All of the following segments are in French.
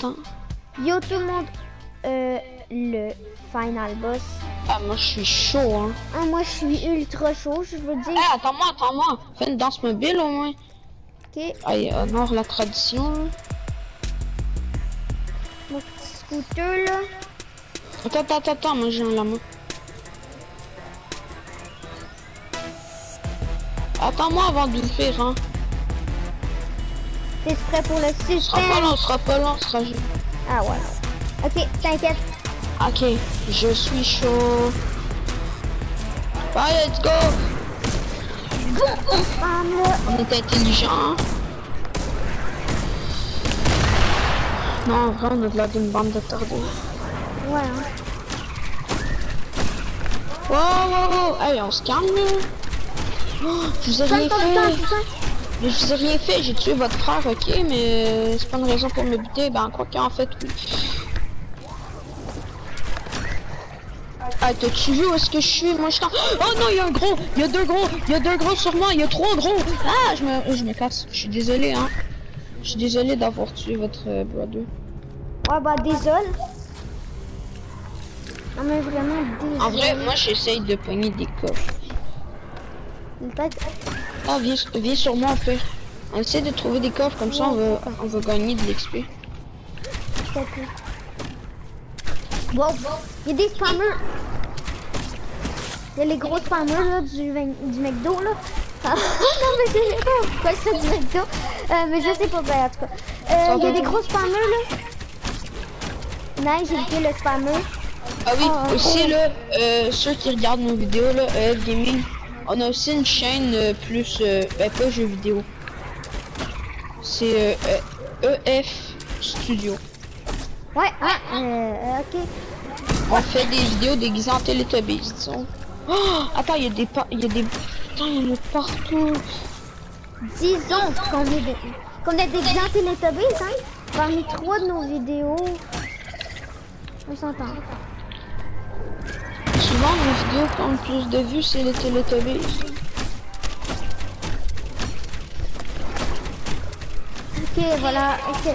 Attends. Yo, tout le monde, euh, le final boss. Ah, moi, je suis chaud, hein. Ah, moi, je suis ultra chaud, je veux dire. Eh, attends-moi, attends-moi. Fais une danse mobile, au moins. Ok, Allez, honore la tradition, mon petit scooter, là. Attends, attends, attends, attends, moi, j'ai un lama. Attends-moi avant de faire, hein. T'es prêt pour le On sera pas suspense? long, on sera pas long, on sera juste. Ah, ouais. Ok, t'inquiète. Ok, je suis chaud. Bye, let's go. Là. On est intelligent. Non, en vrai, on a de l'air d'une bande de tordés. Ouais, hein. Wow, wow, wow. Hey, on se calme, là. Oh, je vous temps, fait. Putain. Mais je vous ai rien fait. J'ai tué votre frère, ok, mais c'est pas une raison pour me buter. Ben, quoi qu'en fait, oui. Ah, t'as-tu vu où est-ce que je suis? Moi, je. Oh non, il y a un gros! Il y a deux gros! Il y a deux gros sur moi! Il y a trois gros! Ah, je me, je me casse. Je suis désolé, hein. Je suis désolé d'avoir tué votre euh, brother. Ouais, bah, désolé. Non, mais vraiment, désolé. En vrai, moi, j'essaye de pogner des coffres. Peut-être. Ah, viens, viens sur moi, en fait. On essaie de trouver des coffres, comme ça, on va, on va gagner de l'XP. Wow, il y a des spammers. Il y a les gros spammers là, du, du McDo là. Ah, non mais je sais pas pourquoi c'est du McDo. Euh, mais je sais pas, ben, en tout cas. Euh, il y a des gros spammers là. Nice, j'ai été le spammer. Ah oui, Oh, aussi oh. là, euh, ceux qui regardent nos vidéos là, EF Gaming, on a aussi une chaîne euh, plus, euh, ben, pas jeux vidéo. C'est euh, euh, EF Studio. Ouais, ouais, euh, ok. On fait des vidéos déguisées en Teletubbies, disons. Oh, attends, il y a des pa- il y a des putain, il y en a partout. Disons qu'on est des, qu'on est des télétobies, hein. Parmi trois de nos vidéos. On s'entend. Souvent les vidéos qui ont le plus de vues, c'est les Teletubbies. Ok, voilà, ok.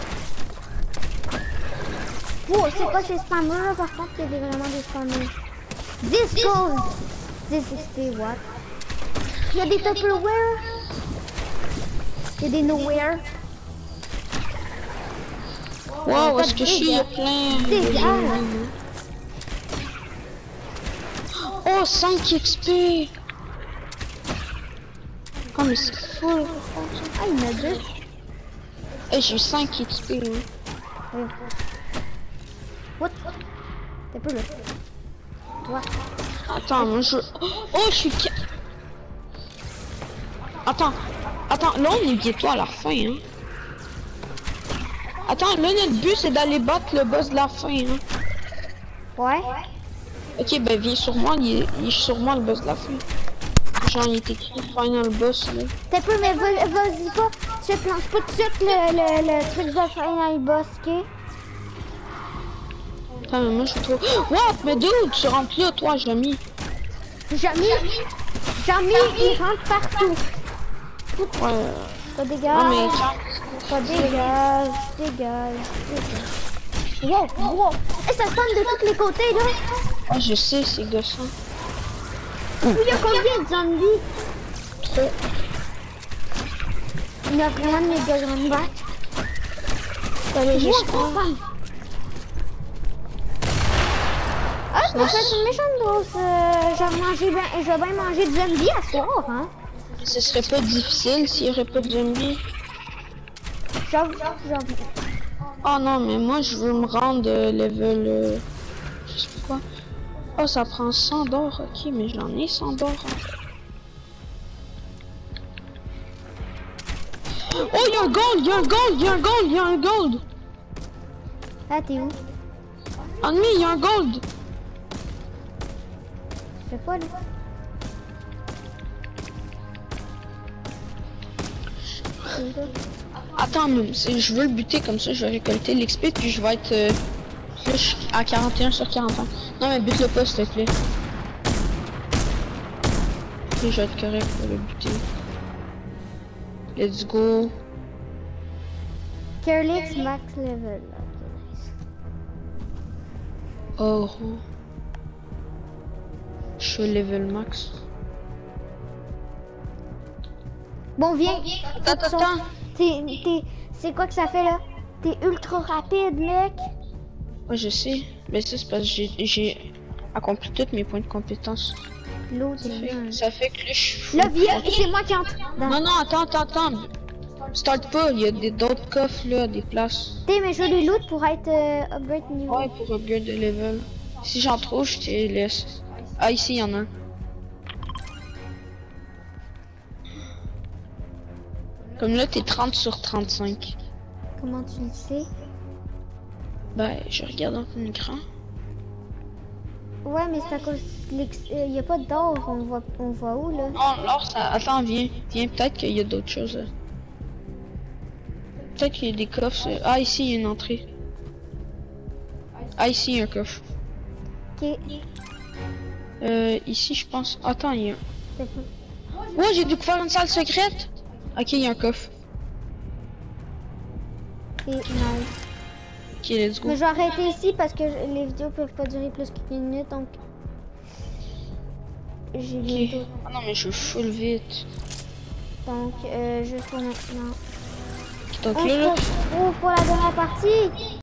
Oh, c'est quoi ces spammers là par contre, il y a des- vraiment des spammers. This gold! This is what? Il y a des Tupperware? Il y a des nowhere? Wow, est-ce que je suis plein de Dégage. Gens. Oh, 5 XP Oh, mais c'est fou Ah, il y en a deux. Eh, j'ai eu 5 XP hein. What? T'es peu là. Toi. Attends, moi je... Oh, je suis... Attends, attends, là on est bientôt à la fin, hein. Attends, là notre but c'est d'aller battre le boss de la fin, hein. Ouais. Ok, ben viens sur moi, il est, il est sur moi le boss de la fin. Genre, il est écrit final boss, là. T'es peu, mais va- vas-y pas. Tu te lances pas tout de suite le, le, le truc de final boss, ok? Attends, mais moi je trouve... What? Mais d'où tu rentres là, toi, Jamy? Jamais. Jamais il rentre partout. Ouais. Non, dégage. mais quand... Pas dégage. Dégage. Dégage. Wow, wow. Et ça spawn de tous les côtés, là. Ah, je sais, c'est gossant. Il y a combien de zombies? Trop. Il y a vraiment de méga grandes vaches. Allez, Wow, juste... wow, wow. Ah, c'est fait une méchante grosse. Euh, j'ai mangé je vais bien manger du zombie à soir, hein. Ce serait pas difficile s'il y aurait pas de zombies. J'avoue, j'avoue. Oh non, mais moi je veux me rendre euh, level. euh, je sais pas quoi. Oh, ça prend 100 d'or, ok, mais j'en ai 100 d'or. Oh, il y a un gold, il y a un gold, il y a un gold, il y a un gold. Ah, t'es où? Ennemi, il y a un gold. C'est là. Attends, mais c'est- je veux le buter comme ça, je vais récolter l'XP puis je vais être euh, plus à 41 sur 41. Non, mais bute le pas s'il te plaît. Et je vais être correct pour le buter. Let's go. Carelix max level. Oh. Je suis level max. Bon, viens. Attends, attends. C'est quoi que ça fait là? T'es ultra rapide, mec. Ouais, je sais. Mais ça, c'est parce que j'ai- accompli tous mes points de compétence. L'autre, Ça fait, vient. ça fait que je. Là, viens, c'est moi qui entre. Non, non, attends, attends, attends. Start pas, il y a des- d'autres coffres là, des places. T'es, mais je veux loot pour être euh, upgrade niveau. Ouais, pour upgrade de level. Si j'en trouve, je te laisse. Ah, ici, il y en a un. Comme là, t'es 30 sur 35. Comment tu le sais? Ben, je regarde dans ton écran. Ouais, mais c'est à cause. Il n'y a pas d'or. On voit, on voit où là? Non, alors ça. Attends, viens. Viens, peut-être qu'il y a d'autres choses. Peut-être qu'il y a des coffres. euh. Ah, ici, il y a une entrée. Ah, ici, il y a un coffre. Ok. Euh, ici, je pense. Attends, il y a. pas- Ouais, j'ai découvert une salle secrète. Ok, il y a un coffre. Ok, nice. Ok, let's go. Mais je vais arrêter ici parce que je- les vidéos peuvent pas durer plus que 15 minutes donc. J'ai Ok. bientôt. Ah non, mais je suis full vite. Donc, euh, juste pour maintenant. Donc On se retrouve pour la dernière partie.